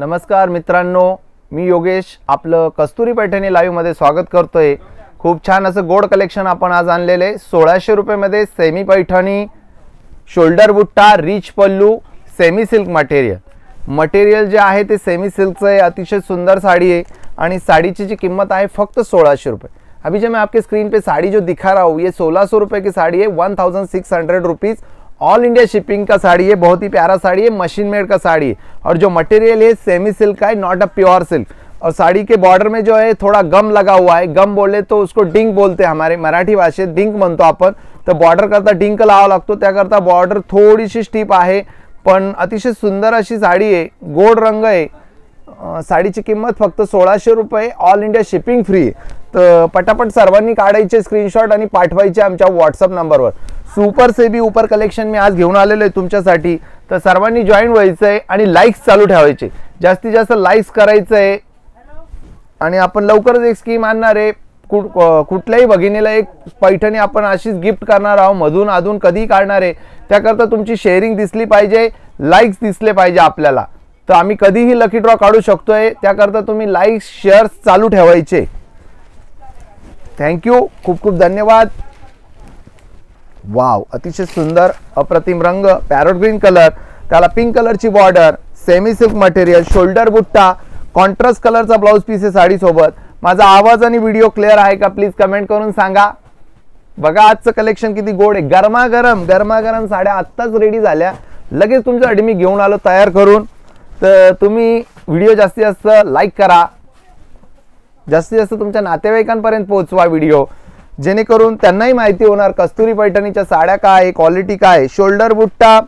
नमस्कार मित्रांनो मी योगेश आपलं कस्तुरी पैठणी लाईव्हमध्ये स्वागत करतोय. खूप छान असं गोड कलेक्शन आपण आज आणलेलं आहे. सोळाशे रुपयेमध्ये semi Paithani shoulder बुट्टा rich pallu semi silk material material जे आहे ते सेमी सिल्कचं आहे अतिशय सुंदर साड़ी आहे आणि साड़ीची जी कीमत आहे फक्त सोळाशे रुपये. अभी जे मैं आपके स्क्रीन पे साड़ी जो दिखा रहा हूँ ये सोलह सौ रुपये की साड़ी है one thousand six hundred rupees all India shipping का साड़ी है बहुत ही प्यारा साड़ी है मशीन मेड का साड़ी है। और जो मटेरियल है सेमी सिल्क का है नॉट अ प्योर सिल्क और साड़ी के बॉर्डर में जो है थोड़ा गम लगा हुआ है। गम बोले तो उसको डिंक बोलते हैं हमारे मराठी भाषेत डिंक म्हणतो आपण। तर बॉर्डर करता डिंक लावा लागतो त्याकरता बॉर्डर थोडीशी स्टीप आहे पण अतिशय सुंदर अशी साडी आहे गोड रंग आहे. अं, साडीची किंमत फक्त सोळाशे रुपये ऑल इंडिया शिपिंग फ्री आहे. तर पटापट सर्वांनी काढायचे स्क्रीनशॉट आणि पाठवायचे आमच्या व्हॉट्सअप नंबरवर सुपर सेबी उपर कलेक्शन मी आज घेऊन आलेलो आहे तुमच्यासाठी. तर सर्वांनी जॉईन व्हायचं आहे आणि लाईक्स चालू ठेवायचे. जास्तीत जास्त लाईक्स करायचं आहे आणि आपण लवकरच एक स्कीम आणणार आहे. कुठ कुठल्याही भगिनीला एक पैठणी आपण अशीच गिफ्ट करणार आहोत. मधून अधून कधीही काढणार आहे. त्याकरता तुमची शेअरिंग दिसली पाहिजे लाईक्स दिसले पाहिजे आपल्याला. तर आम्ही कधीही लकी ड्रॉ काढू शकतोय. त्याकरता तुम्ही लाईक्स शेअर्स चालू ठेवायचे. थँक्यू खूप खूप धन्यवाद. वाव अतिशय सुंदर अप्रतिम रंग पॅरोट ग्रीन कलर त्याला पिंक कलरची border semi silk material shoulder बुट्टा contrast कलरचा ब्लाऊज पीस आहे साडीसोबत. माझा आवाज आणि व्हिडिओ क्लिअर आहे का? प्लीज कमेंट करून सांगा. बघा आजचं कलेक्शन किती गोड आहे. गरमागरम गरमागरम साड्या आत्ताच रेडी झाल्या. लगेच तुमच्यासाठी मी घेऊन आलो तयार करून. तर तुम्ही व्हिडिओ जास्तीत जास्त लाईक करा. जास्तीत जास्त तुमच्या नातेवाईकांपर्यंत पोहोचवा व्हिडिओ जेणेकरून त्यांनाही माहिती होणार कस्तुरी साड्या काय आहे क्वालिटी काय आहे शोल्डर बुट्टा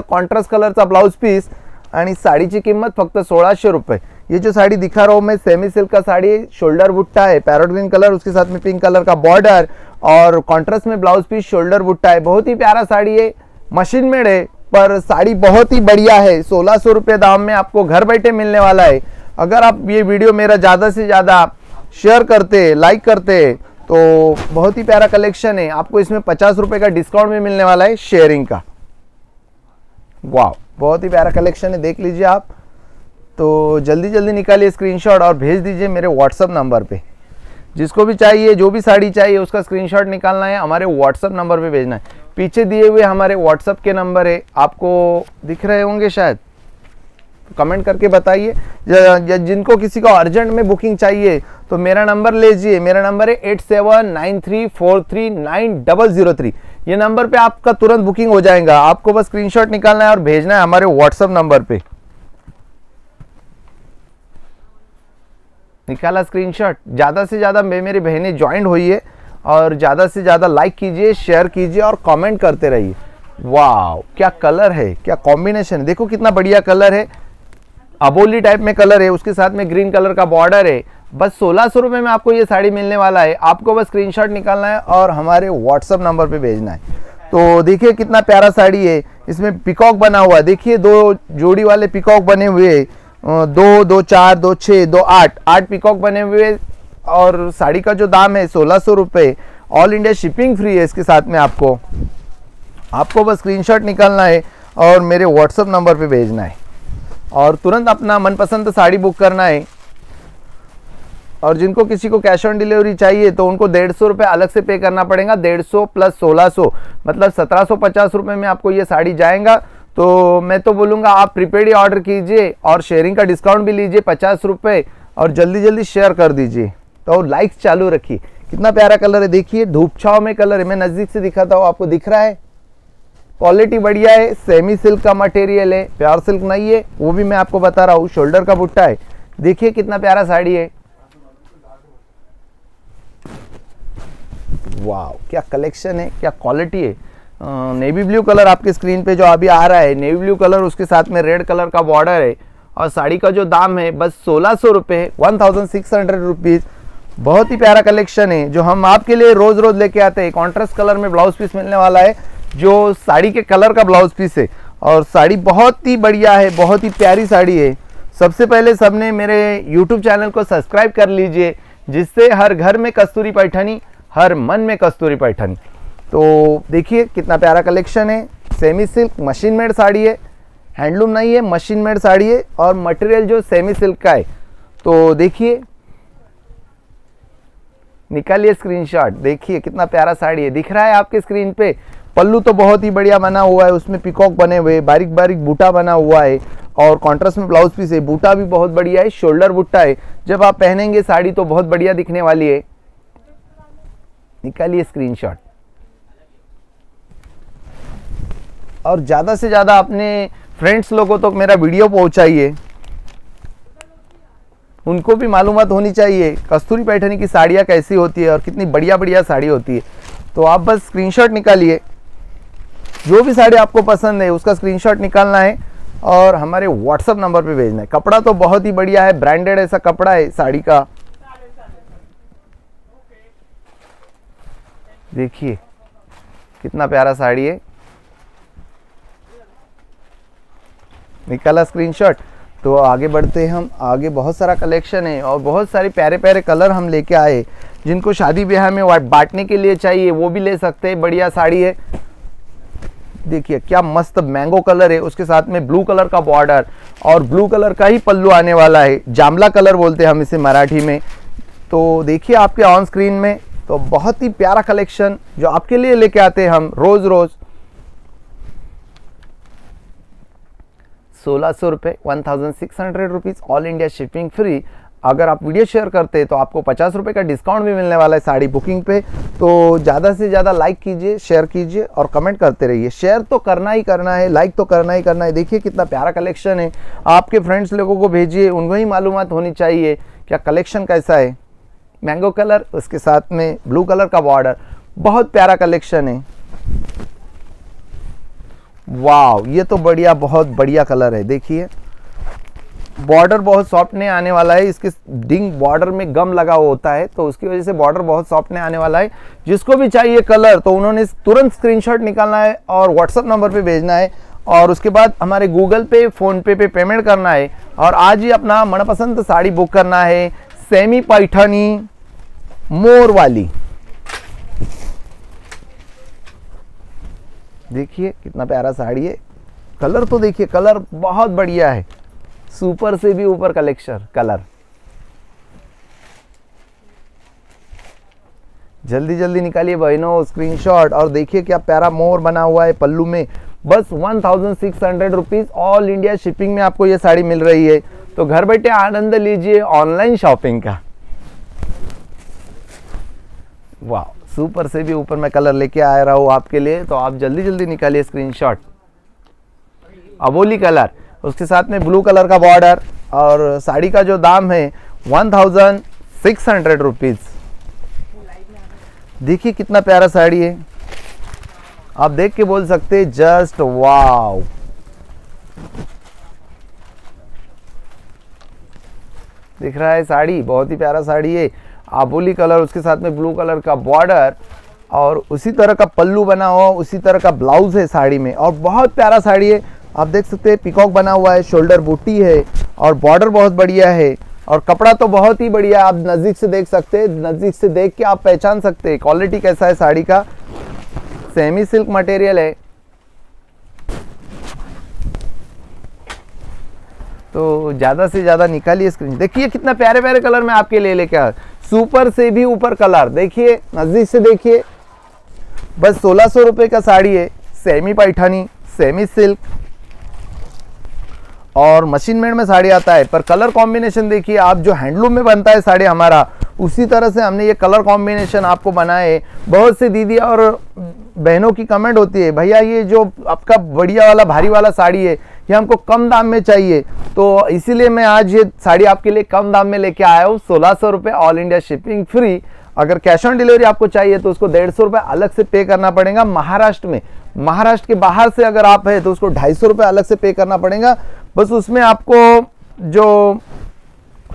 कॉन्ट्रास्ट कलरचा ब्लाउज पीस आणि साड़ीची कीमत फक्त सोळाशे रुपये. ये जो साड़ी दिखा रहा हूँ मैं सेमी सिल्क का साड़ी है, शोल्डर बुट्टा है पैरोट ग्रीन कलर उसके साथ में पिंक कलर का बॉर्डर और कॉन्ट्रास्ट में ब्लाउज पीस शोल्डर बुट्टा है। बहुत ही प्यारा साड़ी है मशीन मेड है पर साड़ी बहुत ही बढ़िया है। सोलह सौ रुपये दाम में आपको घर बैठे मिलने वाला है। अगर आप ये वीडियो मेरा ज़्यादा से ज़्यादा शेयर करते लाइक करते तो बहुत ही प्यारा कलेक्शन है। आपको इसमें पचास रुपये का डिस्काउंट भी मिलने वाला है शेयरिंग का। वाह बहुत ही प्यारा कलेक्शन है, देख लीजिए आप। तो जल्दी जल्दी निकालिए स्क्रीनशॉट और भेज दीजिए मेरे व्हाट्सअप नंबर पे। जिसको भी चाहिए, जो भी साड़ी चाहिए, उसका स्क्रीनशॉट निकालना है, हमारे व्हाट्सअप नंबर पे भेजना है। पीछे दिए हुए हमारे व्हाट्सअप के नंबर है। आपको दिख रहे होंगे शायद। कमेंट करके बताइए। जिनको किसी को अर्जेंट में बुकिंग चाहिए तो मेरा नंबर लीजिए। मेरा नंबर है eight seven nine three four three nine double zero three. ये नंबर पे आपका तुरंत बुकिंग हो जाएगा। आपको बस स्क्रीनशॉट निकालना है और भेजना है हमारे व्हाट्सअप नंबर पे। निकाला स्क्रीनशॉट। ज़्यादा से ज़्यादा मेरी बहनें ज्वाइंट हुई है और ज़्यादा से ज़्यादा लाइक कीजिए शेयर कीजिए और कमेंट करते रहिए। वाह क्या कलर है? क्या कॉम्बिनेशन देखो कितना बढ़िया कलर है। अबोली टाइप में कलर है, उसके साथ में ग्रीन कलर का बॉर्डर है। बस सोलह सौ रुपये में आपको ये साड़ी मिलने वाला है। आपको बस स्क्रीनशॉट निकालना है और हमारे व्हाट्सअप नंबर पे भेजना है। तो देखिए कितना प्यारा साड़ी है। इसमें पिकॉक बना हुआ है। देखिए दो जोड़ी वाले पिकॉक बने हुए दो दो चार, दो छः दो आठ। आठ पिकॉक बने हुए और साड़ी का जो दाम है सोलह सौ रुपये ऑल इंडिया शिपिंग फ्री है इसके साथ में आपको। आपको बस स्क्रीनशॉट निकालना है और मेरे व्हाट्सअप नंबर पे भेजना है। और तुरंत अपना मनपसंद साड़ी बुक करना है। और जिनको किसी को कैश ऑन डिलीवरी चाहिए तो उनको डेढ़ सौ रुपये अलग से पे करना पड़ेगा। डेढ़ सौ प्लस सोलह सौ मतलब सत्रह सौ पचास रुपये में आपको ये साड़ी जाएगा। तो मैं तो बोलूँगा, आप प्रीपेड ही ऑर्डर कीजिए और शेयरिंग का डिस्काउंट भी लीजिए पचास रुपये और जल्दी जल्दी शेयर कर दीजिए। तो लाइक्स चालू रखिए। कितना प्यारा कलर है, देखिए, धूप छाव में कलर है। मैं नज़दीक से दिखाता हूँ, आपको दिख रहा है। क्वालिटी बढ़िया है सेमी सिल्क का मटेरियल है, प्योर सिल्क नहीं है, वो भी मैं आपको बता रहा हूँ। शोल्डर का बुट्टा है। देखिए कितना प्यारा साड़ी है। वाह क्या कलेक्शन है, क्या क्वालिटी है। नेवी ब्लू कलर आपके स्क्रीन पे जो अभी आ रहा है नेवी ब्लू कलर उसके साथ में रेड कलर का बॉर्डर है। और साड़ी का जो दाम है, बस सोलह सौ रुपये है one thousand six hundred rupees बहुत ही प्यारा कलेक्शन है, जो हम आपके लिए रोज़ रोज़ लेके आते हैं। कॉन्ट्रास्ट कलर में ब्लाउज पीस मिलने वाला है। जो साड़ी के कलर का ब्लाउज पीस है। और साड़ी बहुत ही बढ़िया है, बहुत ही प्यारी साड़ी है। सबसे पहले सबने मेरे यूट्यूब चैनल को सब्सक्राइब कर लीजिए, जिससे हर घर में कस्तूरी पैठनी, हर मन में कस्तूरी पैठनी। तो देखिए कितना प्यारा कलेक्शन है। Semi silk machine made sari है, हैंडलूम नहीं है, मशीन मेड साड़ी है और मटेरियल जो सेमी सिल्क का है। तो देखिए, निकालिए स्क्रीनशॉट, देखिए कितना प्यारा साड़ी है। दिख रहा है आपके स्क्रीन पे। पल्लू तो बहुत ही बढ़िया बना हुआ है, उसमें पिकॉक बने हुए बारीक बारीक बूटा बना हुआ है और कॉन्ट्रास्ट में ब्लाउज पीस है, बूटा भी बहुत बढ़िया है शोल्डर बूटा है। जब आप पहनेंगे साड़ी तो बहुत बढ़िया दिखने वाली है। निकालिए स्क्रीनशॉट और ज़्यादा से ज़्यादा अपने फ्रेंड्स लोगों तक तो मेरा वीडियो पहुंचाइए। उनको भी मालूम होनी चाहिए, कस्तूरी पैठनी की साड़ियाँ कैसी होती है और कितनी बढ़िया बढ़िया साड़ी होती है। तो आप बस स्क्रीनशॉट निकालिए। जो भी साड़ी आपको पसंद है, उसका स्क्रीनशॉट निकालना है और हमारे व्हाट्सअप नंबर पे भेजना है। कपड़ा तो बहुत ही बढ़िया है ब्रांडेड ऐसा कपड़ा है साड़ी का। देखिए, कितना प्यारा साड़ी है। निकाला स्क्रीनशॉट तो आगे बढ़ते हैं हम। आगे बहुत सारा कलेक्शन है और बहुत सारे प्यारे प्यारे कलर हम लेके आए जिनको शादी ब्याह में बांटने के लिए चाहिए, वो भी ले सकते हैं। बढ़िया साड़ी है। देखिए, क्या मस्त मैंगो कलर है। उसके साथ में ब्लू कलर का बॉर्डर और ब्लू कलर का ही पल्लू आने वाला है। जामला कलर बोलते हैं हम इसे मराठी में। तो देखिए आपके ऑन स्क्रीन में तो बहुत ही प्यारा कलेक्शन जो आपके लिए लेके आते हैं हम रोज रोज सोलह सौ रुपये one thousand six hundred rupees all India shipping free अगर आप वीडियो शेयर करते हैं तो आपको पचास रुपये का डिस्काउंट भी मिलने वाला है साड़ी बुकिंग पे। तो ज़्यादा से ज़्यादा लाइक कीजिए शेयर कीजिए और कमेंट करते रहिए। शेयर तो करना ही करना है लाइक तो करना ही करना है। देखिए कितना प्यारा कलेक्शन है। आपके फ्रेंड्स लोगों को भेजिए, उनको ही मालूम होनी चाहिए क्या कलेक्शन कैसा है। मैंगो कलर उसके साथ में ब्लू कलर का बॉर्डर बहुत प्यारा कलेक्शन है। वाह ये तो बढ़िया, बहुत बढ़िया कलर है। देखिए बॉर्डर बहुत सॉफ्ट नहीं आने वाला है, इसके डिंग बॉर्डर में गम लगा हुआ होता है तो उसकी वजह से बॉर्डर बहुत सॉफ्ट नहीं आने वाला है। जिसको भी चाहिए कलर तो उन्होंने तुरंत स्क्रीनशॉट निकालना है और व्हाट्सअप नंबर पे भेजना है। और उसके बाद हमारे गूगल पे फ़ोन पे पे पेमेंट करना है। और आज ही अपना मनपसंद साड़ी बुक करना है सेमी पैठनी मोर वाली। देखिए, कितना प्यारा साड़ी है। कलर तो देखिए कलर बहुत बढ़िया है। सुपर से भी ऊपर कलेक्शन कलर जल्दी जल्दी निकालिए बहनों स्क्रीनशॉट और देखिए क्या प्यारा मोर बना हुआ है पल्लू में। बस one thousand six hundred rupees all India shipping में आपको ये साड़ी मिल रही है। तो घर बैठे आनंद लीजिए ऑनलाइन शॉपिंग का। वाह सुपर से भी ऊपर मैं कलर लेके आ रहा हूँ आपके लिए। तो आप जल्दी जल्दी निकालिए स्क्रीनशॉट अबोली कलर उसके साथ में ब्लू कलर का बॉर्डर और साड़ी का जो दाम है one thousand six hundred rupees देखिए कितना प्यारा साड़ी है। आप देख के बोल सकते जस्ट वाव दिख रहा है साड़ी, बहुत ही प्यारा साड़ी है। आबोली कलर उसके साथ में ब्लू कलर का बॉर्डर और उसी तरह का पल्लू बना हुआ, उसी तरह का ब्लाउज है साड़ी में और बहुत प्यारा साड़ी है। आप देख सकते हैं पिकॉक बना हुआ है शोल्डर बूटी है और बॉर्डर बहुत बढ़िया है और कपड़ा तो बहुत ही बढ़िया आप नज़दीक से देख सकते हैं, नज़दीक से देख के आप पहचान सकते हैं क्वालिटी कैसा है साड़ी का। सेमी सिल्क मटेरियल है। तो ज़्यादा से ज़्यादा निकालिए स्क्रीन देखिए कितना प्यारे प्यारे कलर में आपके ले लेके आ सुपर से भी ऊपर कलर देखिए, नज़दीक से देखिए। बस सोलह सौ रुपये का साड़ी है सेमी पैठानी सेमी सिल्क और मशीन मेड में साड़ी आता है, पर कलर कॉम्बिनेशन देखिए, आप जो हैंडलूम में बनता है साड़ी हमारा, उसी तरह से हमने ये कलर कॉम्बिनेशन आपको बनाए। बहुत से दीदी और बहनों की कमेंट होती है, भैया, ये जो आपका बढ़िया वाला, भारी वाला साड़ी है, ये हमको कम दाम में चाहिए। तो इसीलिए मैं आज ये साड़ी आपके लिए कम दाम में लेके आया हूँ, सोलह सौ रुपये ऑल इंडिया शिपिंग फ्री अगर कैश ऑन डिलीवरी आपको चाहिए तो उसको डेढ़ सौ रुपये अलग से पे करना पड़ेगा महाराष्ट्र में। महाराष्ट्र के बाहर से अगर आप है तो उसको ढाई सौ रुपये अलग से पे करना पड़ेगा। बस उसमें आपको जो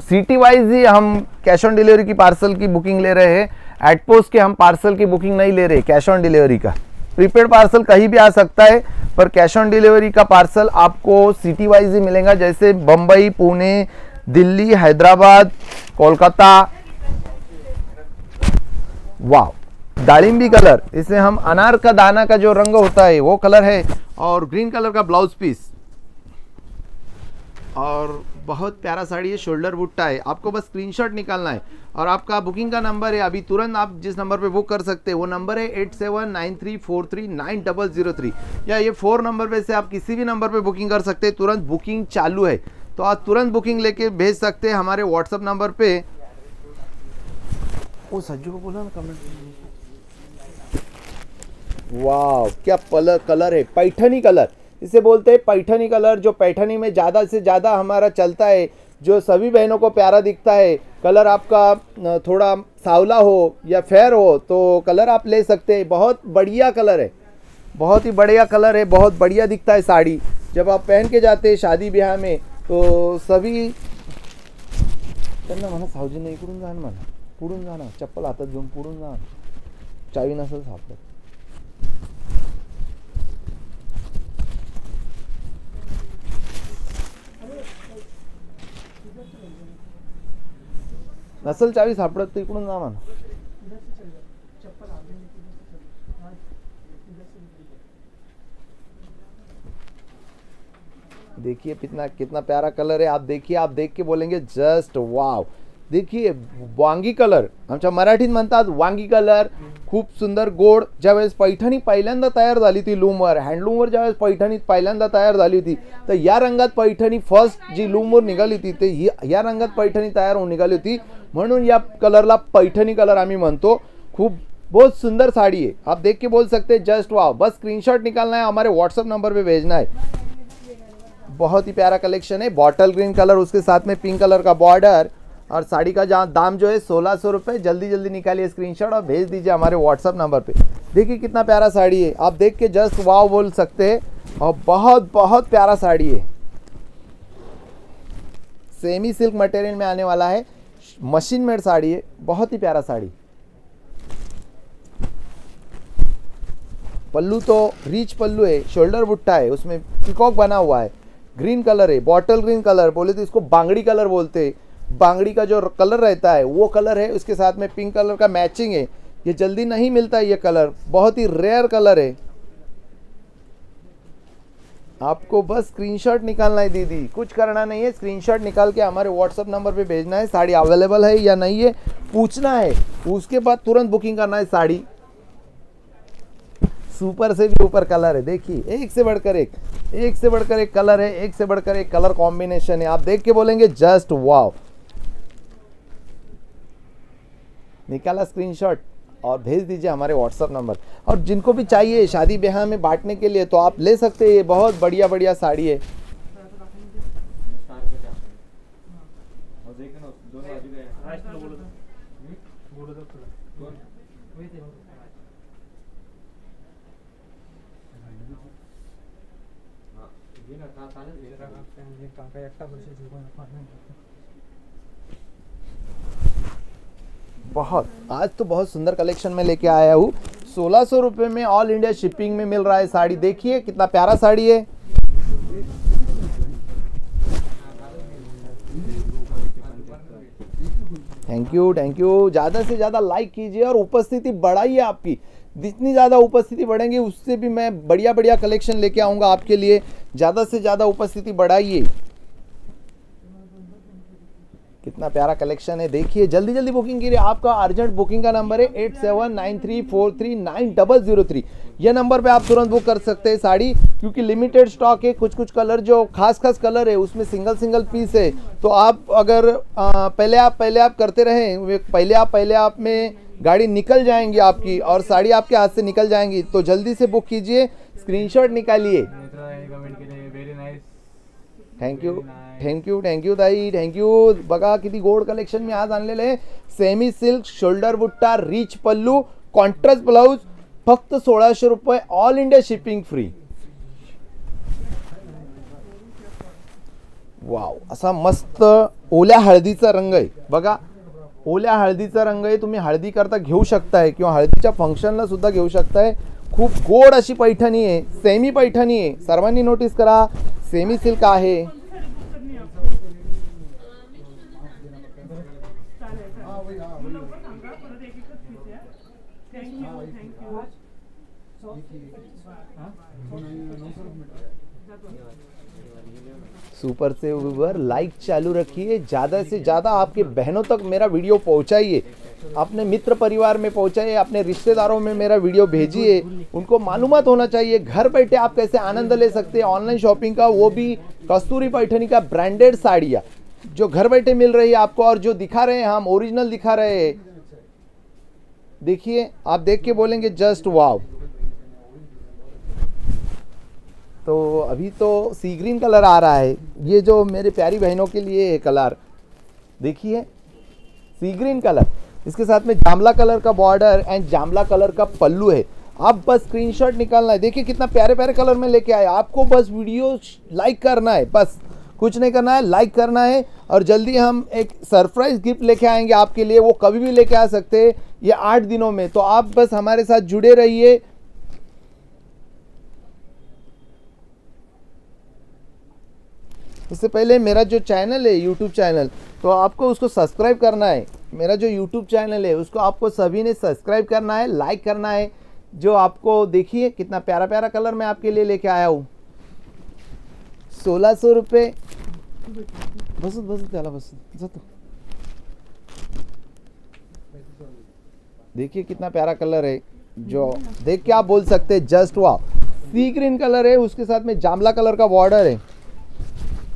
सिटी वाइज ही हम कैश ऑन डिलीवरी की पार्सल की बुकिंग ले रहे हैं एट पोस्ट के हम पार्सल की बुकिंग नहीं ले रहे कैश ऑन डिलीवरी का। प्रीपेड पार्सल कहीं भी आ सकता है, पर कैश ऑन डिलीवरी का पार्सल आपको सिटी वाइज ही मिलेगा, जैसे बम्बई पुणे, दिल्ली, हैदराबाद, कोलकाता। वाह दालिम्बी कलर इसे हम अनार का दाना का जो रंग होता है, वो कलर है, और ग्रीन कलर का ब्लाउज पीस और बहुत प्यारा साड़ी है शोल्डर बुट्टा है। आपको बस स्क्रीनशॉट निकालना है। और आपका बुकिंग का नंबर है अभी तुरंत आप जिस नंबर पे बुक कर सकते हैं वो नंबर है eight seven nine three four three nine double zero three या ये फोर नंबर पे से आप किसी भी नंबर पे बुकिंग कर सकते हैं तुरंत बुकिंग चालू है। तो आप तुरंत बुकिंग लेके भेज सकते हैं हमारे व्हाट्सअप नंबर पे। वो सज्जू को बोला ना कमेंट वाह क्या कलर कलर है पैठनी कलर इसे बोलते हैं पैठनी कलर, जो पैठनी में ज़्यादा से ज़्यादा हमारा चलता है, जो सभी बहनों को प्यारा दिखता है। कलर आपका थोड़ा सावला हो या फेयर हो तो कलर आप ले सकते हैं। बहुत बढ़िया कलर है। बहुत ही बढ़िया कलर है, बहुत बढ़िया दिखता है साड़ी। जब आप पहन के जाते हैं शादी ब्याह में तो सभी त्यांना म्हणा सावजींना इकडून जा म्हणा पुढून जा ना, चप्पल हातात घेऊन पुढून जा चावी नसेल सापडत नसल चावी सापडत तर इकडून जा म्हणा. देखिए, कितना कितना प्यारा कलर है। आप देखिए, आप देख के बोलेंगे, जस्ट वाव। देखिए, वांगी कलर, आमच्या मराठीत म्हणतात वांगी कलर, खूप सुंदर, गोड. ज्यावेळेस पैठणी पहिल्यांदा तयार झाली होती लूमवर, हँडलूमवर ज्यावेळेस पैठणी पहिल्यांदा तयार झाली होती, तर या रंगात पैठणी फ़र्स्ट जी लूमवर निघाली होती, ते ही या रंगात पैठणी तयार होऊन निघाली होती. म्हणून या कलरला पैठणी कलर आम्ही म्हणतो. खूप बहुत सुंदर साड़ी है आप देख के बोल सकते जस्ट वाह बस स्क्रीनशॉट निकालना है, हमारे व्हाट्सअप नंबर पे भेजना है. बहुत ही प्यारा कलेक्शन है. बॉटल ग्रीन कलर उसके साथ में पिंक कलर का बॉर्डर और साड़ी का जहाँ दाम जो है सोलह सौ रुपये जल्दी जल्दी निकालिए स्क्रीनशॉट और भेज दीजिए हमारे व्हाट्सअप नंबर पे। देखिए कितना प्यारा साड़ी है। आप देख के जस्ट वाव बोल सकते हैं। और बहुत बहुत प्यारा साड़ी है। सेमी सिल्क मटेरियल में आने वाला है। मशीन मेड साड़ी है। बहुत ही प्यारा साड़ी। पल्लू तो रिच पल्लू है। शोल्डर बुट्टा है। उसमें पिकॉक बना हुआ है। ग्रीन कलर है। बॉटल ग्रीन कलर बोले तो इसको बांगड़ी कलर बोलते हैं। बांगड़ी का जो कलर रहता है, वो कलर है, उसके साथ में पिंक कलर का मैचिंग है। ये जल्दी नहीं मिलता ये कलर, बहुत ही रेयर कलर है। आपको बस स्क्रीनशॉट निकालना है, दीदी। कुछ करना नहीं है स्क्रीनशॉट निकाल के हमारे व्हाट्सअप नंबर पे भेजना है, साड़ी अवेलेबल है या नहीं है, पूछना है। उसके बाद तुरंत बुकिंग करना है साड़ी। सुपर से भी ऊपर कलर है, देखिए, एक से बढ़कर एक एक से बढ़कर एक कलर है, एक से बढ़कर एक कलर कॉम्बिनेशन है। आप देख के बोलेंगे जस्ट वाव निकाला स्क्रीनशॉट और भेज दीजिए हमारे व्हाट्सअप नंबर और जिनको भी चाहिए शादी ब्याह में बांटने के लिए तो आप ले सकते हैं। ये बहुत बढ़िया बढ़िया साड़ी है। बहुत, आज तो बहुत सुंदर कलेक्शन में लेके आया हूँ। सोलह सौ रुपये में ऑल इंडिया शिपिंग में मिल रहा है साड़ी। देखिए, कितना प्यारा साड़ी है। थैंक यू थैंक यू ज़्यादा से ज़्यादा लाइक कीजिए और उपस्थिति बढ़ाइए आपकी। जितनी ज़्यादा उपस्थिति बढ़ेंगी, उससे भी मैं बढ़िया बढ़िया कलेक्शन लेके आऊँगा आपके लिए। ज़्यादा से ज़्यादा उपस्थिति बढ़ाइए। कितना प्यारा कलेक्शन है देखिए जल्दी जल्दी बुकिंग कीजिए आपका अर्जेंट बुकिंग का नंबर है eight seven nine three four three nine double zero three. ये नंबर पे आप तुरंत बुक कर सकते हैं साड़ी क्योंकि लिमिटेड स्टॉक है कुछ कुछ कलर जो खास खास कलर है उसमें सिंगल सिंगल पीस है। तो आप अगर आ, पहले आप पहले आप करते रहें पहले आप पहले आप में गाड़ी निकल जाएँगी आपकी और साड़ी आपके हाथ से निकल जाएँगी तो जल्दी से बुक कीजिए स्क्रीनशॉट निकालिए। Thank nice thank you thank you ताई. थँक्यू बघा किती गोड कलेक्शन मी आज आणलेलं आहे. Semi silk shoulder बुट्टा rich pallu contrast blouse फक्त सोळाशे रुपये all India shipping free wow असा मस्त ओल्या हळदीचा रंग आहे. बघा ओल्या हळदीचा रंग आहे तुम्ही हळदी करता घेऊ शकताय किंवा हळदीच्या फंक्शनला सुद्धा घेऊ शकताय. खूप गोड अशी पैठणी आहे सेमी पैठणी आहे. सर्वांनी नोटीस करा सेमी सिल्क आहे. सुपर से व्यूवर लाइक चालू रखिए, ज़्यादा से ज़्यादा आपके बहनों तक मेरा वीडियो पहुंचाइए। अपने मित्र परिवार में पहुंचाइए, अपने रिश्तेदारों में मेरा वीडियो भेजिए। उनको मालूम होना चाहिए, घर बैठे आप कैसे आनंद ले सकते हैं ऑनलाइन शॉपिंग का, वो भी कस्तूरी पैठनी का ब्रांडेड साड़ियाँ। जो घर बैठे मिल रही है आपको और जो दिखा रहे हैं, हम ओरिजिनल दिखा रहे हैं। देखिए, आप देख के बोलेंगे, जस्ट वाव। तो अभी तो सी ग्रीन कलर आ रहा है। ये जो मेरे प्यारी बहनों के लिए है कलर देखिए सी ग्रीन कलर इसके साथ में जामला कलर का बॉर्डर एंड जामला कलर का पल्लू है। आप बस स्क्रीनशॉट निकालना है। देखिए कितना प्यारे प्यारे कलर में लेके आए। आपको बस वीडियो लाइक करना है, बस। कुछ नहीं करना है लाइक करना है और जल्दी हम एक सरप्राइज़ गिफ्ट लेके आएँगे आपके लिए। वो कभी भी लेके आ सकते हैं, ये आठ दिनों में। तो आप बस हमारे साथ जुड़े रहिए। इससे पहले मेरा जो चैनल है यूट्यूब चैनल तो आपको उसको सब्सक्राइब करना है। मेरा जो यूट्यूब चैनल है, उसको आपको सभी ने सब्सक्राइब करना है लाइक करना है। जो आपको देखिए, कितना प्यारा प्यारा कलर मैं आपके लिए लेके आया हूँ। सोलह सौ रुपये बस बस त्याला बस जातो देखिए कितना प्यारा कलर है, जो देख के आप बोल सकते हैं जस्ट वाह सी ग्रीन कलर है, उसके साथ में जामला कलर का बॉर्डर है।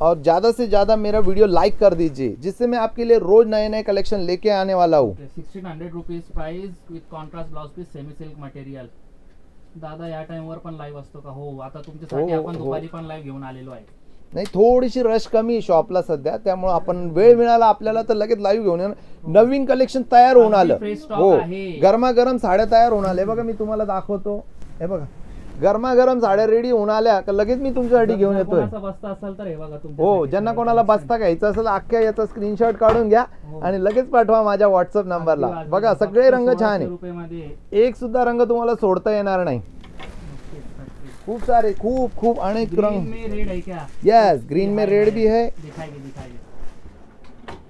और ज़्यादा से ज़्यादा मेरा वीडियो लाइक कर दीजिए जिससे मैं आपके लिए रोज नए नए कलेक्शन लेके आने वाला हूँ। Sixteen hundred rupees price with contrast blouse piece semi silk material दादा या टाइमवर पण लाईव्ह असतो का? हो आता तुमच्यासाठी आपण दुपारी पण लाईव्ह घेऊन आलेलो आहे. नाही थोडीशी रश कमी आहे शॉपला सध्या त्यामुळे आपण वेळ मिळाला आपल्याला तर लगेच लाईव्ह घेऊन नवीन कलेक्शन तयार होऊन आलं. हो. गरमागरम साड्या तयार होऊन आल्या. बघा मी तुम्हाला दाखवतो. हे बघा. गरमागरम साड्या रेडी होऊन आल्या का लगेच मी तुमच्यासाठी घेऊन येतोय. कोणाचा बस्ता असेल तर हे बघा तुमच्या हो ज्यांना कोणाला बस्ता घ्यायचा असेल अख्ख्या याचा स्क्रीनशॉट काढून घ्या हो. आणि लगेच पाठवा माझ्या व्हॉट्सअप नंबरला बघा सगळे रंग छान आहे एक सुद्धा रंग तुम्हाला सोडता येणार नाही. खूप सारे खूप खूप अनेक रंग. है यस ग्रीन में रेड भी है.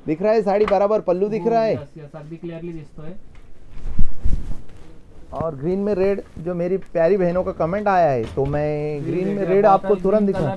दिख रहा है साड़ी बराबर पल्लू दिख रहा है यस यस अगदी क्लिअरली दिसतोय और ग्रीन में रेड जो मेरी प्यारी बहनों का कमेंट आया है तो मैं ग्रीन में रेड आपको तुरंत दिखा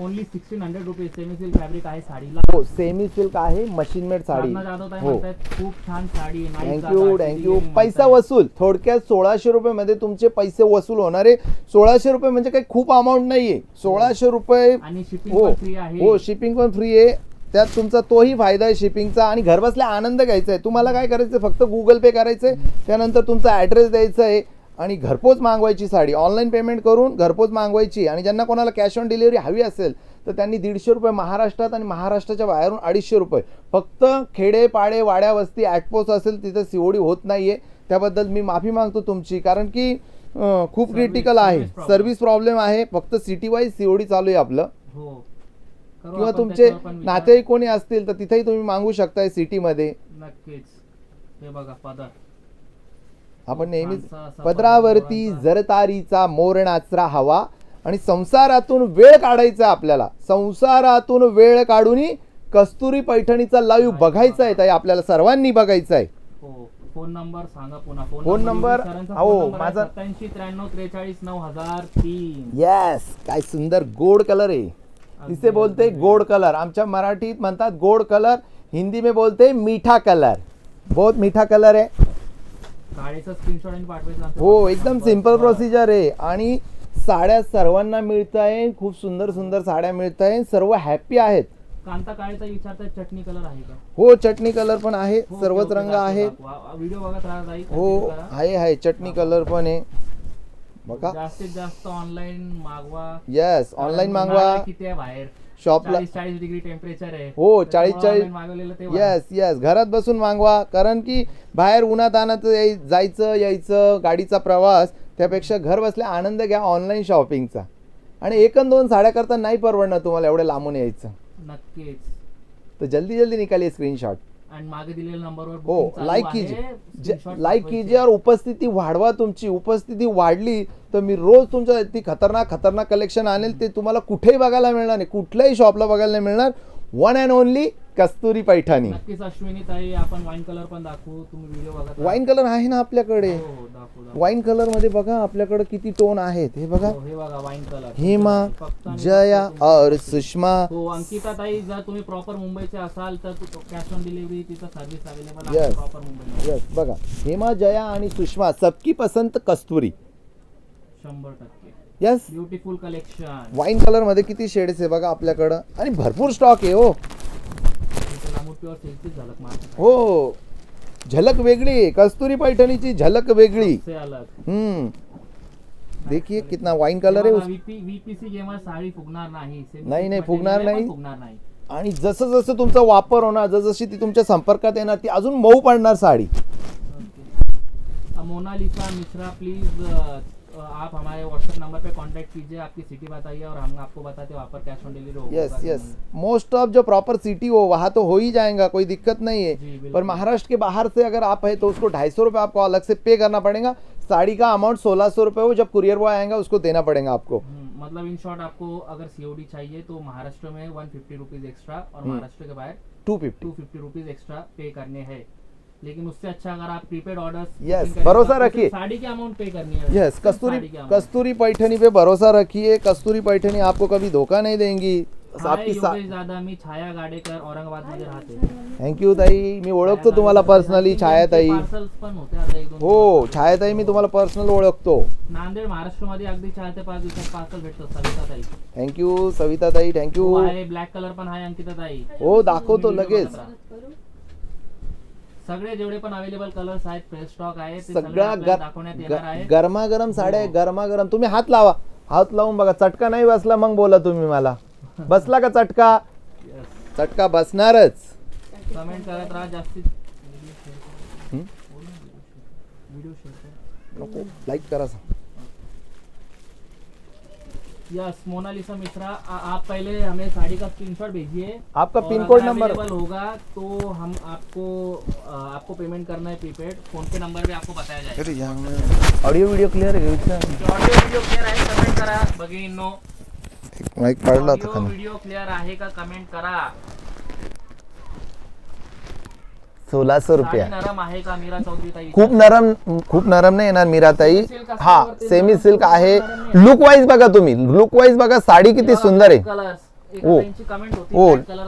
only sixteen hundred rupees semi silk fabric आहे साडीला हो सेमी सिल्क आहे मशीन मेड साडी। हो खूप छान साडी थँक्यू थँक्यू पैसा. वसूल। थोडक्यात सोळाशे रुपये मध्ये तुमचे पैसे वसूल होणार आहे. सोळाशे रुपये म्हणजे काही खूप अमाऊंट नाहीये. सोळाशे रुपये आणि शिपिंग हो. फ्री आहे. हो शिपिंग पण फ्री आहे. त्यात तुमचा तोही फायदा आहे शिपिंगचा आणि घरबसल्या आनंद घ्यायचा आहे. तुम्हाला काय करायचं फक्त गुगल पे करायचंय त्यानंतर तुमचा ॲड्रेस द्यायचा आहे आणि घरपोच मागवायची साडी. ऑनलाईन पेमेंट करून घरपोच मागवायची आणि ज्यांना कोणाला कॅश ऑन डिलिव्हरी हवी असेल तर त्यांनी दीडशे रुपये महाराष्ट्रात आणि महाराष्ट्राच्या बाहेरून अडीचशे रुपये. फक्त खेडे पाडे वाड्या वस्ती ॲटपोस्ट असेल तिथं सीओडी होत नाहीये. त्याबद्दल मी माफी मागतो तुमची कारण की खूप क्रिटिकल आहे. सर्व्हिस प्रॉब्लेम आहे. फक्त सिटी वाईज सीओडी चालू आहे आपलं. हो. किंवा तुमचे. नातेवाईक कोणी असतील तर तिथेही तुम्ही मागू शकताय सिटीमध्ये. नक्कीच. हे बघा पदर आपण नेहमीच पदरावरती जरतारीचा मोर नाचरा हवा आणि संसारातून वेळ काढायचा आपल्याला. संसारातून वेळ काढून कस्तुरी पैठणीचा लाईव्ह बघायचा आहे ताई. आपल्याला सर्वांनी बघायचा आहे. हो फोन नंबर सांगा पुन्हा. फोन नंबर- हो, माझा- त्र्याण्णव त्रेचाळीस नऊ हजार तीन. येस काय सुंदर गोड कलर आहे. इसे बोलते गोड कलर. आमच्या मराठीत म्हणतात गोड कलर हिंदी में बोलते मीठा कलर. बहुत मीठा कलर आहे. हो एकदम. सिंपल. प्रोसिजर आहे. आणि साड्या सर्वांना मिळत आहे खूप सुंदर सुंदर साड्या मिळत आहे सर्व हॅपी आहेत. कांता काळेचा विचारताय चटणी कलर आहे का? हो चटणी कलर पण आहे हो, सर्वच रंग दाखवा. व्हिडिओ बघत राहा ताई, हो. आहे आहे चटणी कलर पण आहे. बघा जास्तीत जास्त ऑनलाईन मागवा. येस ऑनलाईन मागवा. किती आहे बाहेर? शॉपला चाळीस चाळीस डिग्री टेम्परेचर आहे. हो, त्याच्यामुळे 40 online मागवलेलं ते बरं. येस येस घरात बसून मागवा. कारण की बाहेर उन्हात आणत जायचं यायचं गाडीचा प्रवास त्यापेक्षा घर बसल्या आनंद घ्या ऑनलाईन शॉपिंगचा आणि एक अन दोन साड्या करता नाही परवडणार तुम्हाला एवढं लांबून यायचं. नक्कीच. तो जल्दी जल्दी निकालिए स्क्रीनशॉट हो लाईक. कीजिए. Screenshot like. कीजिए और उपस्थिती वाढवा तुमची. उपस्थिती वाढली तर मी रोज तुमच्या ती खतरनाक खतरनाक कलेक्शन आणेल. ते तुम्हाला कुठेही बघायला मिळणार नाही. कुठल्याही शॉपला बघायला मिळणार. One and only Kasturi Paithani. नक्कीच अश्विनी ताई आपण वाईन कलर पण दाखवू. तुम्ही व्हिडिओ बघा वाईन कलर आहे ना आपल्याकडे? हो हो दाखवू दाखवू. वाईन कलरमध्ये बघा आपल्याकडे किती टोन आहेत. हे बघा. हो, हे बघा वाईन कलर हेमा फक्त आणि जया फक्त और सुषमा. हो अंकिता ताई जर तुम्ही प्रॉपर मुंबईचे असाल तर कॅश ऑन डिलिव्हरी तिथं सर्व्हिस अवेलेबल आहे. Yes. प्रॉपर मुंबईमध्ये. यस बघा. हेमा जया आणि सुषमा सबकी पसंत कस्तुरी. शंभर टक्के. यस ब्युटिफुल कलेक्शन वाईन कलरमध्ये किती शेड्स आहे बघा आपल्याकडं. आणि भरपूर स्टॉक आहे हो प्युअर सिल्कची झलक मारते हो झलक वेगळी कस्तुरी पैठणीची झलक वेगळी. हम्म. देखिए कितना वाईन कलर आहे नाही. नाही. फुगणार नाही. आणि जसं जसं तुमचा वापर होणार जसजशी ती तुमच्या संपर्कात येणार ती अजून मऊ पडणार साडी. मोनालिसा मिश्रा प्लीज आप हमारे व्हाट्सएप नंबर पे कांटेक्ट कीजिए आपकी सिटी बताइए और हम आपको बताते हैं वहाँ पर कैश ऑन डिलीवरी होगा यस यस मोस्ट ऑफ़ जो प्रॉपर सिटी हो वहाँ तो हो ही जाएगा कोई दिक्कत नहीं है। पर महाराष्ट्र के बाहर से अगर आप है तो उसको ढाई सौ रुपये आपको अलग से पे करना पड़ेगा। साड़ी का अमाउंट सोलह सौ रुपये हो जब कुरियर बॉय आएगा उसको देना पड़ेगा आपको। हम्म, मतलब इन शॉर्ट आपको अगर सीओडी चाहिए तो महाराष्ट्र में वन फिफ्टी रुपीज़ एक्स्ट्रा और हम्म। महाराष्ट्र के बाहर two fifty two fifty rupees extra pay करने हैं। लेकिन उससे अच्छा अगर आप प्रीपेड ऑर्डर Yes, भरोसा रखिए। साड़ी की अमाउंट पे करनी है। यस कस्तूरी। कस्तूरी पैठणी पे भरोसा रखिए कस्तूरी पैठणी आपको कभी धोखा नहीं देंगी। हाय आपकी दादा मी छाया गाडेकर औरंगाबाद मध्ये राहते थँक्यू ताई मी ओळखतो तुम्हाला पर्सनली छायाताई पार्सल्स पण होते आता एक दोन हो छायाताई मी तुम्हाला पर्सनल ओळखतो। नांदेड महाराष्ट्र मध्ये अगदी चार ते पाच दिवसात पार्सल भेटतं सविता ताई. थँक्यू सविताताई थँक्यू आहे ब्लॅक कलर पण आहे अंकिता ताई. हो दाखवतो लगेच. सगळे जेवढे पण अवेलेबल कलर्स आहेत फ्रेश स्टॉक आहे सगळ्या दाखवण्यात येणार आहे. गरमागरम साड्या हो. गरमागरम. तुम्ही हात लावा. हात लावून बघा. चटका नाही बसला मग बोला तुम्ही मला. बसला का चटका? चटका बसणारच. कमेंट करत राहा जास्तीत नको. लाईक करा यस मोनालिसा मिश्रा आप पहले हमें साड़ी का स्क्रीनशॉट भेजिए। आपका पिन कोड नंबर? होगा तो हम आपको आपको पेमेंट करना है प्रीपेड फ़ोन पे नंबर भी आपको बताया जाएगा। ऑडियो वीडियो क्लियर है ऑडियो ऑडिओ क्लियर है आहे कमेंट करा भगिनींनो माईक माइक ऑडिओ होता खाली व्हिडिओ क्लियर आहे का कमेंट करा। सोळाशे रुपया. खूप नरम खूप नरम नाही येणार मीराताई हा सेमी सिल्क आहे. लुक वाईज बघा तुम्ही. लुक वाईज बघा साडी किती सुंदर आहे. कलर्स ओ.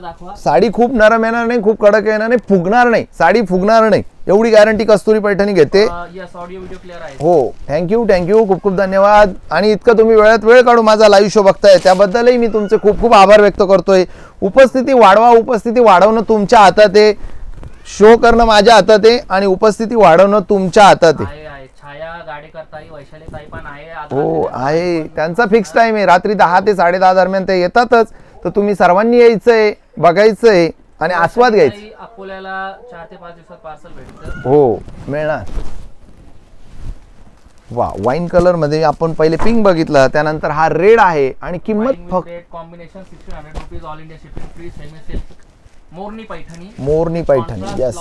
दाखवा. साडी खूप नरम येणार नाही खूप कडक येणार नाही फुगणार नाही. साडी फुगणार नाही. एवढी गॅरंटी कस्तुरी पैठणी घेते. हो. थँक्यू थँक्यू खूप खूप धन्यवाद. आणि इतकं तुम्ही वेळात वेळ काढून माझा लाईव्ह शो बघताय. त्याबद्दलही मी तुमचे खूप खूप आभार व्यक्त करतोय. उपस्थिती वाढवा उपस्थिती वाढवणं तुमच्या हातात आहे. शो करणं माझ्या हातात आहे आणि उपस्थिती वाढवणं तुमच्या हातात आहे. हो आहे. त्यांचा फिक्स टाइम आहे. रात्री दहा ते साडेदहा दरम्यान ते येतातच. तर तुम्ही सर्वांनी यायचंय बघायचंय आणि आस्वाद घ्यायचा. ताई अकोल्याला चार ते पाच दिवसात पार्सल भेटतं. हो मिळणार. वा वाईन कलरमध्ये आपण पहिले पिंक बघितलं. त्यानंतर हा रेड आहे आणि किंमत फक्त combination sixteen hundred rupees all India shipping free semi silk मोरनी पैठणी. मोरनी पैठणी यस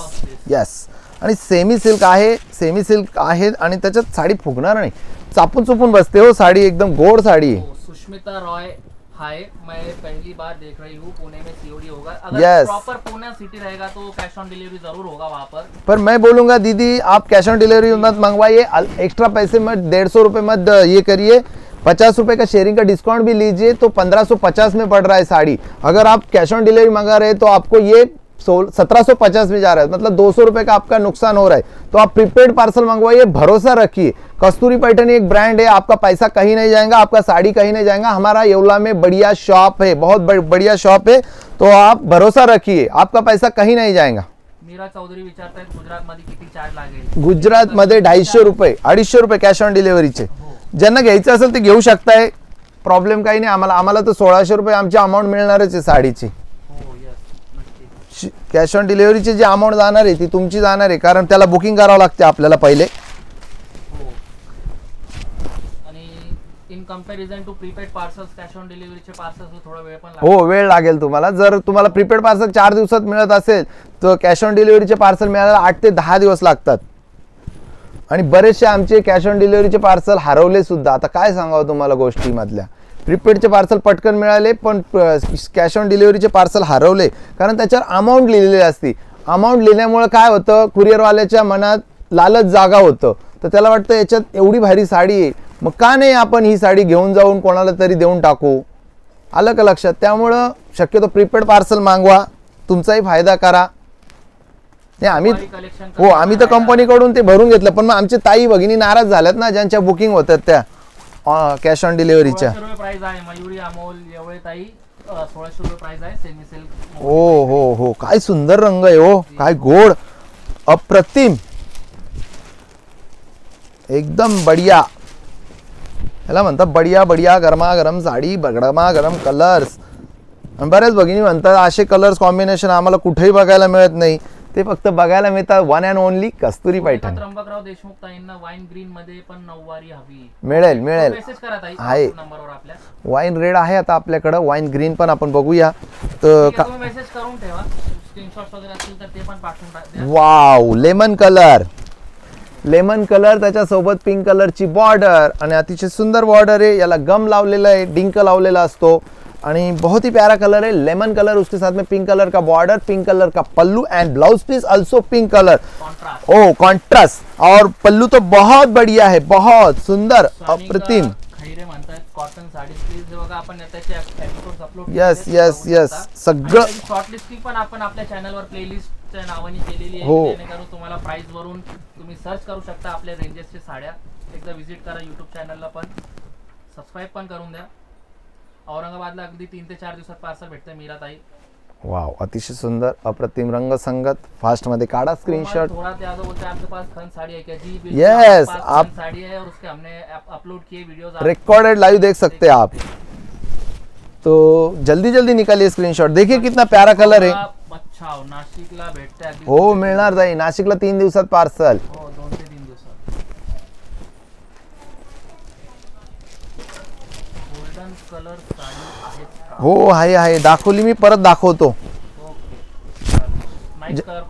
यस आणि सेमी सिल्क आहे सेमी सिल्क आहे आणि त्याच्यात साडी फुगणार नाही. चापून चुपून बसते हो साडी एकदम गोड साडी आहे. सुष्मिता रॉय हाय मैं पहली बार देख रही हूँ पुणे में सीओडी होगा। Yes. प्रॉपर पुणे सिटी रहेगा तो कैश ऑन डिलीवरी ज़रूर होगा वहाँ पर। पर मैं बोलूँगा दीदी आप कैश ऑन डिलीवरी मत मंगवाइए एक्स्ट्रा पैसे मत डेढ़ सौ रुपये मत ये करिए। पचास रुपए का शेयरिंग का डिस्काउंट भी लीजिए तो पंद्रह सौ पचास में पड़ रहा है साड़ी। अगर आप कैश ऑन डिलीवरी मंगा रहे तो आपको ये सत्रह सौ पचास में जा रहा है। मतलब दो सौ रुपए का आपका नुकसान हो रहा है। तो आप प्रीपेड पार्सल मंगवाइए भरोसा रखिए। कस्तूरी पैठनी एक ब्रांड है आपका पैसा कहीं नहीं जाएगा आपका साड़ी कहीं नहीं जाएगा। हमारा येवला में बढ़िया शॉप है बहुत बढ़िया शॉप है। तो आप भरोसा रखिए आपका पैसा कहीं नहीं जाएगा। मीरा चौधरी गुजरात मध्ये किती चार्ज लागेल गुजरात मध्ये ढाईशे रुपये अडीचशे रुपये कॅश ऑन डिलिव्हरीचे हो ज्यांना घ्यायचं असेल ते घेऊ शकताय. प्रॉब्लेम काही नाही. आम्हाला आम्हाला तर सोळाशे रुपये आमची अमाऊंट मिळणारच आहे साडीची. कॅश ऑन डिलिव्हरीची जी अमाऊंट जाणार आहे ती तुमची जाणार आहे. कारण त्याला बुकिंग करावं लागते आपल्याला पहिले. हो. हो वेळ लागेल तुम्हाला. जर तुम्हाला प्रीपेड पार्सल चार दिवसात मिळत असेल तर कॅश ऑन डिलिव्हरीचे पार्सल मिळायला आठ ते दहा दिवस लागतात. आणि बरेचसे आमचे कॅश ऑन डिलिव्हरीचे पार्सल हरवले सुद्धा. आता काय सांगावं तुम्हाला गोष्टीमधल्या? प्रीपेडचे पार्सल पटकन मिळाले पण कॅश ऑन डिलिव्हरीचे पार्सल हरवले. कारण त्याच्यावर अमाऊंट लिहिलेली असती. अमाऊंट लिहिल्यामुळं काय होतं? कुरिअरवाल्याच्या मनात लालच जागा होतं. तर त्याला वाटतं याच्यात एवढी भारी साडी आहे. मग का नाही आपण ही साडी घेऊन जाऊन कोणाला तरी देऊन टाकू? आलं का लक्षात? त्यामुळं शक्यतो प्रीपेड पार्सल मागवा. तुमचाही फायदा करा. नाही आम्ही हो आम्ही तर कंपनीकडून ते भरून घेतलं. पण मग आमचे ताई भगिनी नाराज झाल्यात ना ज्यांच्या बुकिंग होतात त्या. कॅश ऑन डिलिव्हरीच्या हो हो हो. काय सुंदर रंग आहे हो. काय गोड. अप्रतिम. एकदम बढिया. ह्याला म्हणतात बढिया बढिया गरमागरम साडी गरमागरम कलर्स बऱ्याच भगिनी म्हणतात असे कलर्स कॉम्बिनेशन आम्हाला कुठेही बघायला मिळत नाही. ते फक्त बघायला मिळतात one and only Kasturi Paithan. Trimbakrao Deshmukh ताईंना वाईन ग्रीन मध्ये पण नऊवारी हवी. मिळेल मिळेल. मेसेज करा ताई आहे. वाईन रेड आहे आता आपल्याकडं वाईन ग्रीन पण आपण बघूया. तर ठीक का आहे, तुम्ही मेसेज करून ठेवा. स्क्रीनशॉट वगैरे असतील तर ते पण पाठवून टाक- द्या. Wow lemon colour lemon colour त्याच्यासोबत पिंक कलरची बॉर्डर आणि अतिशय सुंदर बॉर्डर आहे. याला गम लावलेला आहे डिंक लावलेला असतो. बहुत ही प्यारा कलर है लेमन कलर उसके साथ में पिंक कलर का बॉर्डर पिंक कलर का pallu and blouse piece also pink colour O contrast और पल्लू तो बहुत बढ़िया है बहुत सुंदर। अप्रतिम। yes, yes. सगळं- शॉर्टलिस्टिंग पण आपण आपल्या चॅनलवर प्लेलिस्टच्या नावाने केलेली आहे. जेणेकरून तुम्हाला प्राइस वरून तुम्ही सर्च करू शकता आपल्या रेंजेसच्या साड्या. एकदा विज़िट करा युट्यूब चॅनलला पण. सबस्क्राईब पण करून द्या. औरंगाबादला अगदी तीन ते चार दिवसात पार्सल भेटतं मीराताई वाव अतिशय सुंदर अप्रतिम रंग संगत फास्ट मध्ये काढा स्क्रीनशॉट थोड़ा ते बोलते आपके पास खन साड़ी है क्या जी बिल्कुल, Yes, आपके पास आप- साड़ी है और उसके हमने अपलोड किए वीडियोस रिकॉर्डेड लाइव देख सकते हैं आप। तो जल्दी जल्दी निकालिए स्क्रीनशॉट देखिए कितना प्यारा कलर है। अच्छा नाशिकला भेटते अगदी हो मिळणार जाईल नाशिकला तीन दिवसात पार्सल. हो हो आहे आहे. दाखवली मी परत दाखवतो.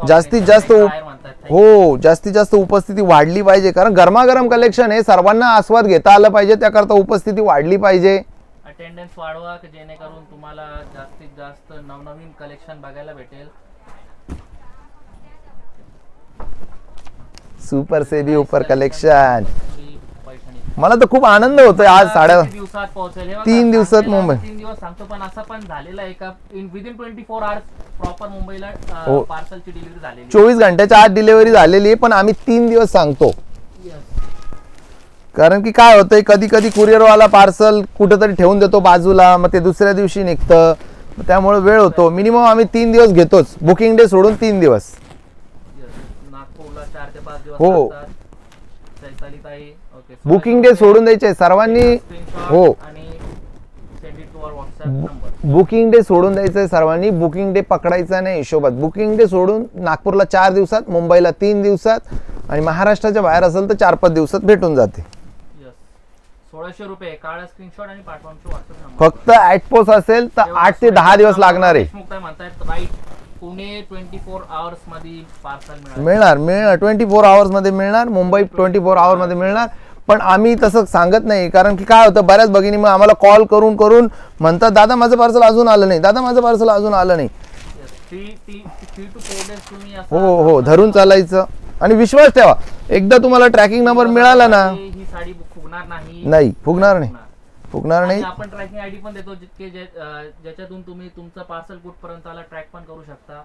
जास्तीत जास्त हो जास्तीत जास्त उपस्थिती वाढली पाहिजे. कारण गरमागरम कलेक्शन आहे. सर्वांना आस्वाद घेता आलं पाहिजे. त्याकरता उपस्थिती वाढली पाहिजे. अटेंडन्स वाढवा जेणेकरून तुम्हाला जास्तीत जास्त नवनवीन कलेक्शन बघायला भेटेल. सुपर से भी ऊपर कलेक्शन ही मला तर खूप आनंद होतोय आज साड्या दिवसात पोहोचेल? तीन दिवसात मुंबई. तीन दिवस सांगतो पण असं पण झालेलं आहे का? Within twenty four hours proper मुंबईला. पार्सलची डिलिव्हरी झालेली चोवीस घंट्याच्या आत डिलिव्हरी झालेली आहे पण आम्ही तीन दिवस सांगतो. कारण की काय होतंय कधी कधी कुरिअरवाला पार्सल कुठेतरी ठेवून देतो बाजूला मग ते दुसऱ्या दिवशी निघतं. त्यामुळे वेळ होतो. मिनिमम आम्ही तीन दिवस घेतोच. बुकिंग डे सोडून तीन दिवस. हो. बुकिंग डे सोडून द्यायचे सर्वांनी हो. बुकिंग डे सोडून द्यायचंय सर्वांनी. बुकिंग डे पकडायचा नाही हिशोबात. बुकिंग डे सोडून नागपूरला चार दिवसात मुंबईला तीन दिवसात आणि महाराष्ट्राच्या बाहेर असेल तर चार पाच दिवसात भेटून जाते. सोळाशे रुपये. काळा स्क्रीनशॉट आणि पाठवा आमचे व्हॉट्सअप नंबर फक्त ऍटपोस असेल तर आठ ते दहा दिवस लागणार आहे. पुणे ट्वेंटी फोर आवर्समध्ये पार्सल मिळणार मिळणार. ट्वेंटी फोरमध्ये मिळणार मुंबई ट्वेंटी फोरमध्ये मिळणार. पण आम्ही तसं सांगत नाही कारण की काय होतं बऱ्याच भगिनी मग आम्हाला कॉल करून करून म्हणतात दादा माझं पार्सल अजून आलं नाही. दादा माझं पार्सल अजून आलं नाही. हो हो धरून चालायचं. आणि विश्वास ठेवा एकदा तुम्हाला ट्रॅकिंग नंबर मिळाला ना ही साडी फुगणार नाही. नाही फुगणार नाही. फुगणार आणि नाही. आपण ट्रॅकिंग आयडी पण देतो जितके ज्याच्यातून तुम्ही तुमचं पार्सल कुठपर्यंत आला ट्रॅक पण करू शकता.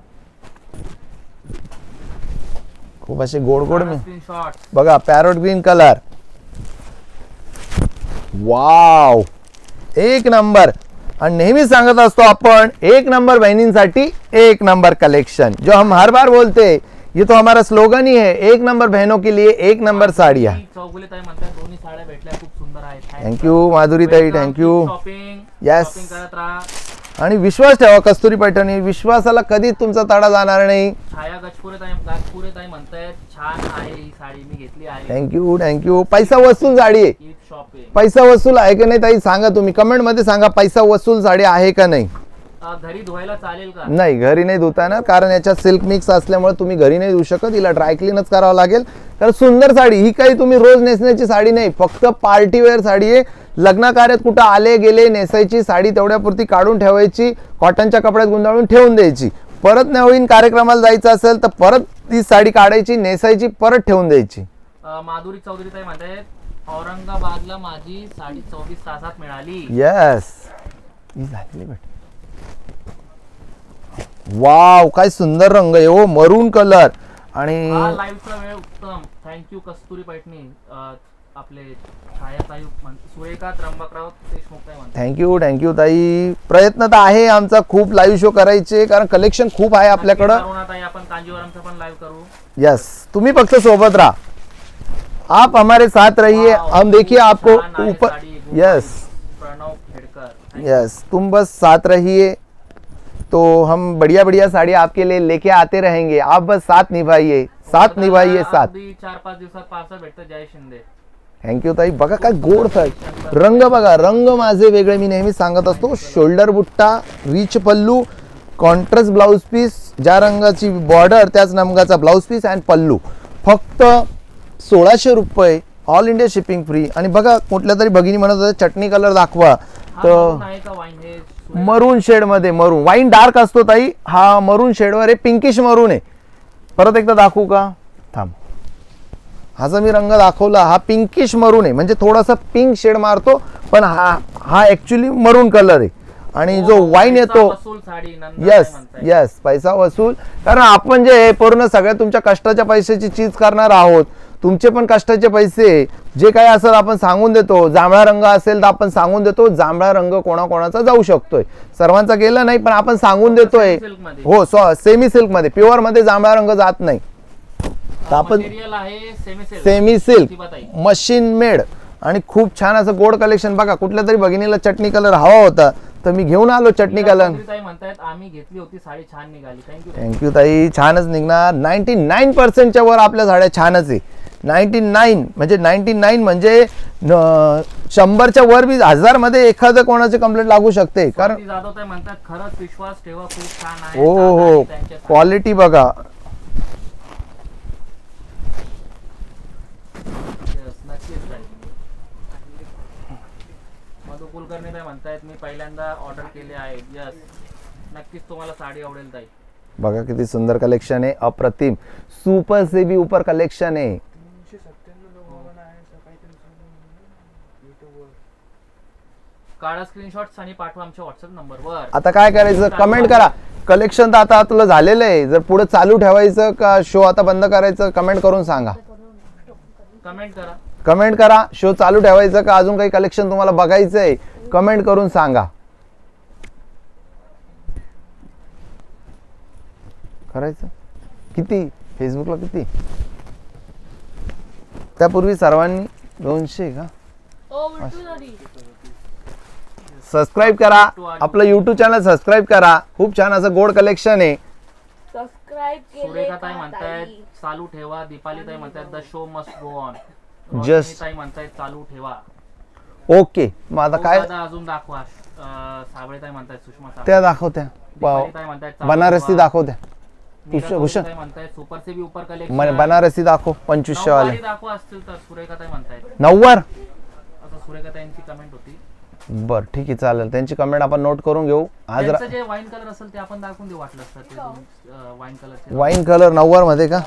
खूप असे गोड गोड मी बघा पॅरोट ग्रीन कलर वाव एक नंबर आणि नेहमी सांगत असतो आपण एक नंबर बहनींसाठी एक नंबर कलेक्शन जो हम हर बार बोलते ये तो हमारा स्लोगन ही है एक नंबर बहनों के लिए एक नंबर साड़ियाँ। थँक्यू माधुरी ताई थँक्यू राहा. आणि विश्वास ठेवा कस्तुरी पैठणी विश्वासाला कधीच तुमचा तडा जाणार नाही. थँक्यू थँक्यू पैसा वसूल साडी आहे. पैसा वसूल आहे की नाही ताई सांगा तुम्ही. कमेंटमध्ये सांगा पैसा वसूल साडी आहे का नाही. घरी धुवायला चालेल का? नाही घरी नाही धुता येणार कारण याच्यात सिल्क मिक्स असल्यामुळे तुम्ही घरी नाही धुऊ शकत हिला ड्राय क्लीनच करावं लागेल. कारण सुंदर साडी ही काही तुम्ही रोज नेसण्याची साडी नाही फक्त पार्टी वेअर साडी आहे. लग्न कार्यात कुठं आले गेले नेसायची साडी तेवढ्यापुरती काढून ठेवायची कॉटनच्या कपड्यात गुंडाळून ठेवून द्यायची. परत नवीन कार्यक्रमाला जायचं असेल तर परत ती साडी काढायची नेसायची परत ठेवून द्यायची. माधुरी चौधरी ताई म्हणतायत औरंगाबादला माझी साडी चोवीस तासात मिळाली. येस झालेली भेट. वाव काय सुंदर रंग आहे हो मरून कलर आणि लाईव्हचा वेळ उत्तम. थँक्यू कस्तुरी आपले छायाताई म्हण- सुरेखा त्र्यंबकराव देशमुख ताई म्हणतात? थँक्यू थँक्यू ताई. प्रयत्न तर आहे आमचा खूप लाईव्ह शो करायचे कारण कलेक्शन खूप आहे आपल्याकडं. ताई आपण कांजीवरमचा पण लाईव्ह करू. यस तुम्ही फक्त सोबत राहा. आप हमारे साथ रहिए. वाव, हम देखिए आपको ऊपर यस प्रणव खेडकर. यस तुम बस साथ रहिए. तो हम बढ़िया बढ़िया साड़ी आपके लिए लेके आते रहेंगे। आप बस साथ निभाइए साथ निभाइए साथ। चार पाच दिवसात पार्सल भेटतं जय शिंदे। थँक्यू ताई। बघा काय गोड फॅट रंग बघा रंग माझे वेगळे मी नेहमी सांगत असतो shoulder बुट्टा rich pallu contrast blouse piece ज्या रंगाची बॉर्डर त्याच रंगाचा ब्लाऊज पीस अँड पल्लू. फक्त सोळाशे रुपये ऑल इंडिया शिपिंग फ्री आणि बघा कुठल्या तरी भगिनी म्हणत होत्या चटणी कलर दाखवा. तर मरून वाईन सुरेख- मरून. शेडमध्ये मरून वाईन डार्क असतो ताई. हा मरून शेडवर आहे. पिंकिश मरून आहे. परत एकदा दाखवू का? थांब. हा जो मी रंग दाखवला हा पिंकिश मरून आहे. म्हणजे थोडासा पिंक शेड मारतो पण हा हा ऍक्च्युली मरून कलर आहे. आणि जो हो, वाईन पैसा येतो यस? यस पैसा वसूल. कारण आपण जे पूर्ण सगळ्या तुमच्या कष्टाच्या पैशाची चीज करणार आहोत तुमचे पण कष्टाचे पैसे जे काही असेल आपण सांगून देतो. जांभळा रंग असेल तर आपण सांगून देतो. जांभळा रंग कोणाकोणाचा जाऊ शकतोय. सर्वांचा गेला नाही पण आपण सांगून देतोय. हो सेमी सिल्कमध्ये प्युअरमध्ये जांभळा रंग जात नाही. तर आपण सेमी सिल्क. मशीन मेड आणि खूप छान असं गोड कलेक्शन बघा कुठल्या तरी भगिनीला चटणी कलर हवा होता तर मी घेऊन आलो चटणी कलर ताई म्हणतायत आम्ही घेतली होती साडी छान निघाली. थँक्यू थँक्यू ताई. छानच निघणार. नाईन्टी नाईन पर्सेंटच्या वर आपल्या साड्या छानच आहे. नाईन्टी नाईन म्हणजे नाईन्टी नाईन म्हणजे शंभरच्या वर बी हजारमध्ये एखादं कोणाची कंप्लेंट लागू शकते. कारण जाधव ताई म्हणतात खरंच विश्वास ठेवा खूप छान आहे. हो हो. क्वालिटी बघा. Yes, नक्कीच ताई. मधु कुलकर्णी ताई म्हणतायत मी पहिल्यांदा ऑर्डर केले आहे यस नक्कीच तुम्हाला साडी आवडेल ताई. बघा किती सुंदर कलेक्शन आहे. अप्रतिम. सुपर से भी ऊपर कलेक्शन आहे. काढा स्क्रीनशॉट्स आणि पाठवा आमच्या व्हॉट्सअप नंबरवर आता काय करायचं? कमेंट करा. कलेक्शन तर आता तुला झालेलं आहे. जर पुढे चालू ठेवायचं का शो आता बंद करायचं कमेंट करून सांगा. कमेंट करा. कमेंट करा. शो चालू ठेवायचं का अजून काही कलेक्शन तुम्हाला बघायचं आहे? कमेंट करून सांगा. करायचं? किती? फेसबुकला किती? त्यापूर्वी सर्वांनी दोनशे का? सबस्क्राईब करा. आपलं युट्यूब चॅनल सबस्क्राईब करा. खूप छान असं गोड कलेक्शन आहे. म्हणतायत? चालू ठेवा. दीपाली ताई म्हणतायत the show must go on Just- ताई म्हणतायत चालू ठेवा. ओके मग आता काय? अजून दाखवा. म्हणतायत सुषमा. त्या दाखवत्या. दीपाली ताई म्हणतायत चालू बनारसी ठेवा. दाखवत्या. भूषण- भूषण. ताई म्हणतायत सुपर से भी ऊपर मन- कलेक्शन बनारसी दाखव पंचवीसशे वाले नऊवारी दाखवा असतील तर सुरेखा ताई म्हणतायत. नव्वद असं सुरेखा ताईंची कमेंट होती. बर ठीक आहे चालेल. त्यांची कमेंट आपण नोट करून घेऊ. आज जे वाईन कलर असेल ते आपण दाखवून देऊ वाटलं वाईन कलरचे वाईन कलर नव्वदमध्ये का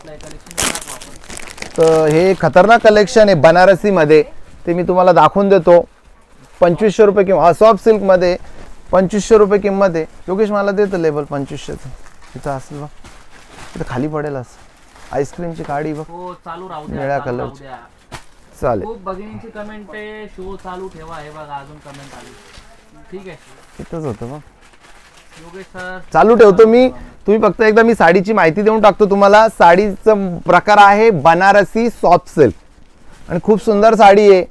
तर हे खतरनाक कलेक्शन आहे बनारसी मध्ये ते मी तुम्हाला दाखवून देतो. पंचवीसशे रुपये हा सॉफ्ट सिल्कमध्ये पंचवीसशे रुपये किंमत आहे. योगेश मला देतं लेबल पंचवीसशेचं. तिथं असेल बघ. तिथं खाली पडेल असं. आईस्क्रीमची काडी बघ. हो चालू राहू द्या निळ्या कलरची. चालेल. खूप भगिनींची कमेंट आहे. शो चालू ठेवा. हे बघा अजून कमेंट आली. ठीक आहे. तिथंच होतं योगेश सर. चालू ठेवतो मी. तुम्ही फक्त एकदा मी साडीची माहिती देऊन टाकतो तुम्हाला. साडीचं प्रकार आहे बनारसी सॉफ्ट सिल्क आणि खूप सुंदर साडी आहे.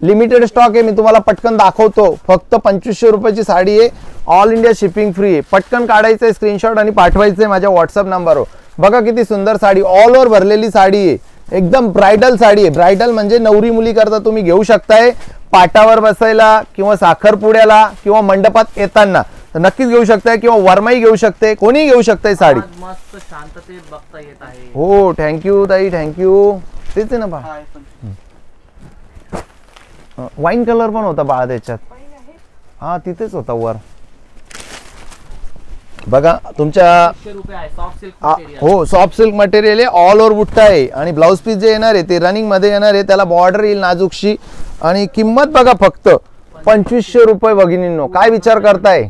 लिमिटेड स्टॉक आहे. मी तुम्हाला पटकन दाखवतो. फक्त पंचवीसशे रुपयाची साडी आहे. ऑल इंडिया शिपिंग फ्री आहे. पटकन काढायचं आहे स्क्रीनशॉट आणि पाठवायचं आहे माझ्या व्हॉट्सअप नंबरवर बघा किती सुंदर साडी. ऑल ओव्हर भरलेली साडी आहे. एकदम ब्रायडल साडी आहे. ब्रायडल म्हणजे नवरी मुली करता तुम्ही घेऊ शकताय. पाटावर बसायला किंवा साखरपुड्याला किंवा मंडपात येताना. तर नक्कीच घेऊ शकताय किंवा वरमाई घेऊ शकते. कोणीही घेऊ शकताय साडी. मस्त शांततेत बघता येत आहे. हो थँक्यू ताई थँक्यू तेच आहे ना बा. वाईन कलर पण होता बाळा त्याच्यात. हा तिथेच होता वर. बघा तुमच्या हो सॉफ्ट सिल्क मटेरियल आहे ऑल ओव्हर बुट्टा आहे. आणि ब्लाऊज पीस जे येणार आहे ते रनिंगमध्ये येणार आहे त्याला बॉर्डर येईल नाजूकशी. आणि किंमत बघा फक्त पंचवीसशे रुपये भगिनींनो. काय विचार करताय?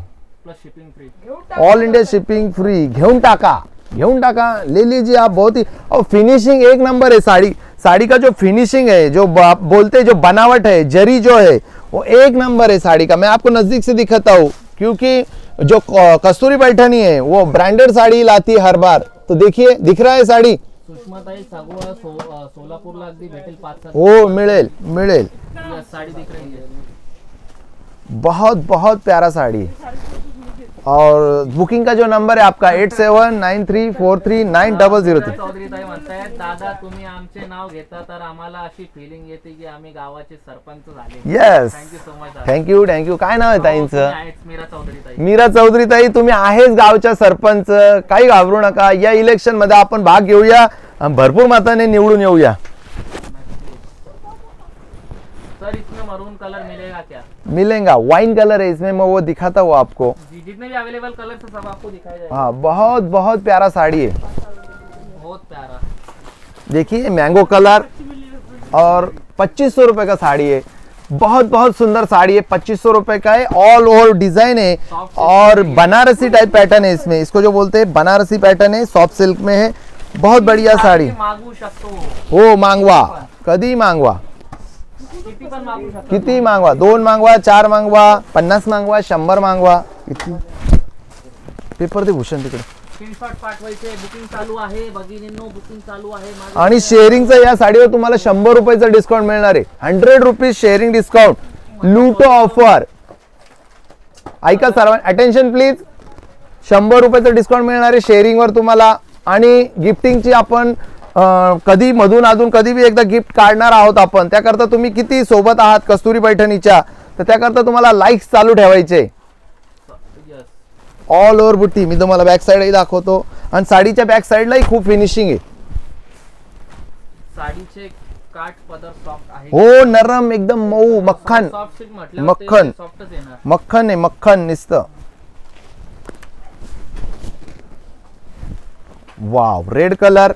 ऑल इंडिया शिपिंग फ्री घेऊन टाका. घेऊन टाका. ले लीजिए आप बहुत ही और फिनिशिंग एक नंबर है साड़ी. साड़ी का जो फिनिशिंग है जो ब- बोलते जो बनावट है जरी जो है वो एक नंबर है साड़ी का. मैं आपको नजदीक से दिखाता हूँ क्योंकि जो कस्तूरी पैठनी है वो ब्रांडेड साड़ी लाती है हर बार। तो देखिए दिख रहा है साड़ी? सो ओ सोलापूरला अगदी भेटेल पाच हो मिळेल मिळेल. साड़ी दिख रही है बहुत बहुत प्यारा साड़ी है। और बुकिंग का जो नंबर है आपका eight seven nine three four three nine double zero three Chaudhari ताई म्हणतायत दादा तुम्ही आमचे नाव घेता तर आम्हाला अशी फिलिंग येते की आम्ही गावाचे सरपंच झाले. Yes thank you so much दादा. थँक्यू थँक्यू काय नाव आहे हो, ताईंचं आहेच, मीरा चौधरी ताई. मीरा चौधरी ताई तुम्ही आहेच गावच्या सरपंच. काही घाबरू नका. या इलेक्शनमध्ये आपण भाग घेऊया. भरपूर मताने निवडून येऊया. सर इसमें मरून कलर मिलेगा क्या? मिलेगा। वाइन कलर है इसमें मैं वो दिखाता हूँ आपको। जी जितने भी अवेलेबल कलर सब आपको दिखाया जाएगा। हाँ बहुत बहुत प्यारा साड़ी है। बहुत प्यारा। देखिए मैंगो कलर और पच्चीस सौ रुपए का साड़ी है। बहुत बहुत सुंदर साड़ी है पच्चीस सौ रुपए का है। ऑल ओवर डिज़ाइन है। और बनारसी टाइप पैटर्न है इसमें। इसको जो बोलते हैं बनारसी पैटर्न है सॉफ्ट सिल्क में है। बहुत बढ़िया साड़ी हो मागवा। कधी मागवा। किती मागवू? दोन मागवा चार मागवा पन्नास मागवा शंभर मागवा. किती पेपर ते भूषण तिकडे. आणि शेअरिंगचं या साडीवर तुम्हाला शंभर रुपयाचं डिस्काउंट मिळणार आहे. हंड्रेड रुपीज शेअरिंग डिस्काउंट लूटो ऑफर ऐका सर्व अटेन्शन प्लीज शंभर रुपयाचं डिस्काउंट मिळणार आहे शेअरिंगवर तुम्हाला. आणि गिफ्टिंगची आपण कधी मधून अधून कधी बी एकदा गिफ्ट काढणार आहोत आपण त्याकरता तुम्ही किती सोबत आहात कस्तुरी पैठणीच्या तर त्याकरता तुम्हाला लाईक्स चालू ठेवायचे. ऑल ओव्हर बुट्टी. मी तुम्हाला बॅक साईडही दाखवतो. आणि साडीच्या बॅक साईडलाही खूप फिनिशिंग आहे. साडीचे हो नरम एकदम मऊ मक्खन. मक्खन. मक्खन आहे मक्खन निसत. वाव रेड कलर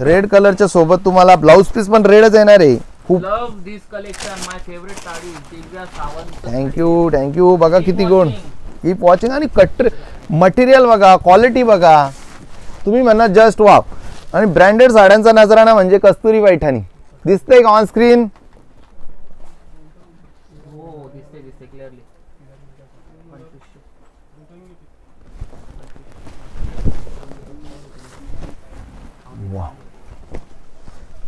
रेड कलरच्या सोबत तुम्हाला ब्लाऊज पीस पण रेडच येणार आहे. खूप love this collection my favourite sari Divya Sawant. Thank you thank you बघा किती गुण. कीप वॉचिंग आणि कट मटेरियल बघा क्वालिटी बघा. तुम्ही म्हणा जस्ट वाव आणि ब्रँडेड साड्यांचा नजराणा म्हणजे कस्तुरी पैठणी दिसतंय का ऑन स्क्रीन हो दिसते दिसते क्लिअरली वा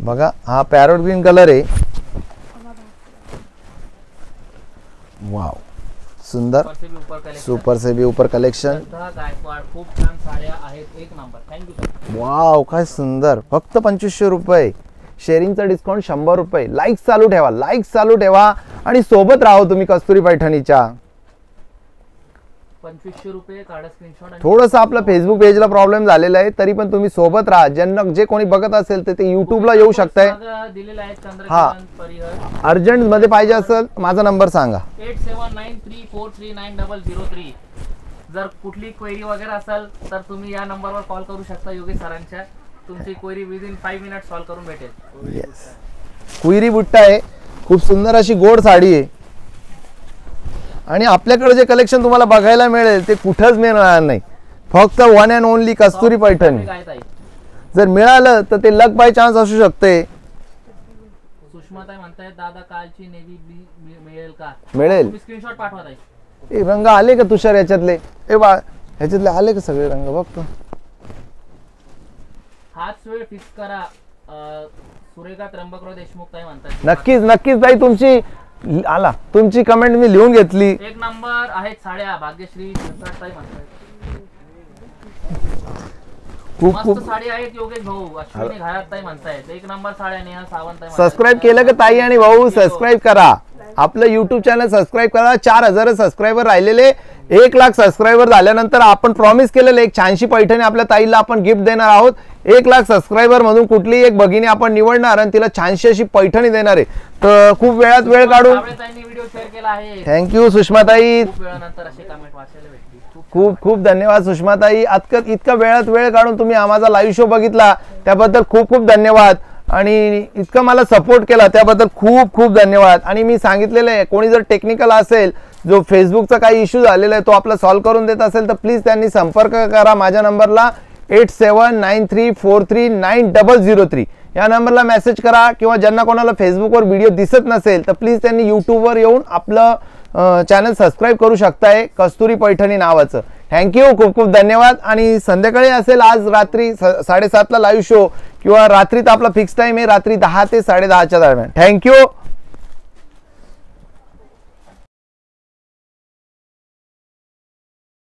बघा हा पॅरोट ग्रीन कलर आहे. वाव सुंदर. सुपर से भी ऊपर कलेक्शन श्रद्धा गायकवाड खूप छान साड्या आहेत. एक नंबर थँक्यू सर वाव काय सुंदर. फक्त पंचवीसशे रुपये. शेअरिंगचा डिस्काउंट शंभर रुपये. लाईक्स चालू ठेवा लाईक्स चालू ठेवा. आणि सोबत राहो तुम्ही कस्तुरी पैठणीच्या. पंचवीसशे रुपये काढा स्क्रीनशॉट थोडंसं आपलं फेसबुक पेजला प्रॉब्लेम झालेला आहे तरी पण तुम्ही सोबत राहा. ज्यांना जे कोणी बघत असेल तर ते युट्यूबला येऊ शकताय. दिलेला आहे हा. अर्जंटमध्ये पाहिजे असेल माझा नंबर सांगा. Eight seven nine three four three nine double zero three. जर कुठली क्वेरी वगैरे असेल तर तुम्ही या नंबरवर कॉल करू शकता योगेश सरांच्या. तुमची query within five minute solve करून भेटेल. कुईरी बुट्टा आहे. खूप सुंदर अशी गोड साडी आहे. आणि आपल्याकडे जे कलेक्शन तुम्हाला बघायला मिळेल ते कुठंच मिळणार नाही. फक्त one and only Kasturi Paithani. जर मिळालं तर ते लक बाय चान्स असू शकते. मिळेल ए रंग आले का तुषार याच्यातले? ए बा ह्याच्यातले आले का सगळे रंग? बघतो हाच वेळ फिक्स करा. अं, सुरेखा त्र्यंबकराव देशमुख ताई म्हणतात नक्कीच नक्कीच ताई तुमची आला. तुमची कमेंट मी लिहून घेतली. एक नंबर आहेत साड्या भाग्यश्री खूप खूप. साडी आहेत योगेश भाऊ. अश्विनी घरात ताई म्हणतायत. एक नंबर साड्या नेहा सावंत सबस्क्राईब केलं का ताई आणि भाऊ? सबस्क्राईब करा. आपलं युट्यूब चॅनल सबस्क्राईब करा. चार हजार सबस्क्रायबर राहिलेले. एक लाख सबस्क्रायबर झाल्यानंतर आपण प्रॉमिस केलेलं एक छानशी पैठणी आपल्या ताईला आपण गिफ्ट देणार आहोत. एक लाख सबस्क्रायबर मधून कुठलीही एक भगिनी आपण निवडणार आणि तिला छानशी अशी पैठणी देणार आहे. तर खूप वेळात वेळ काढून. थँक्यू सुषमाताई. खूप खूप धन्यवाद सुषमाताई. इतकं इतका वेळात वेळ काढून तुम्ही हा माझा लाईव्ह शो बघितला. त्याबद्दल खूप खूप धन्यवाद. आणि इतकं मला सपोर्ट केला त्याबद्दल खूप खूप धन्यवाद. आणि मी सांगितलेलं आहे कोणी जर टेक्निकल असेल जो फेसबुकचा काही इश्यू झालेला आहे तो आपला सॉल्व्ह करून देत असेल तर प्लीज त्यांनी संपर्क करा माझ्या नंबरला eight seven nine three four three nine double zero three या नंबरला मेसेज करा किंवा ज्यांना कोणाला फेसबुकवर व्हिडिओ दिसत नसेल तर प्लीज त्यांनी यूट्यूबवर येऊन आपलं चॅनल सबस्क्राईब करू शकताय कस्तुरी पैठणी नावाचं. थँक्यू खूप खूप धन्यवाद. आणि संध्याकाळी असेल आज रात्री स- साडेसातला लाईव्ह शो किंवा रात्रीत आपला फिक्स टाईम आहे रात्री दहा ते साडेदहाच्या दरम्यान. थँक्यू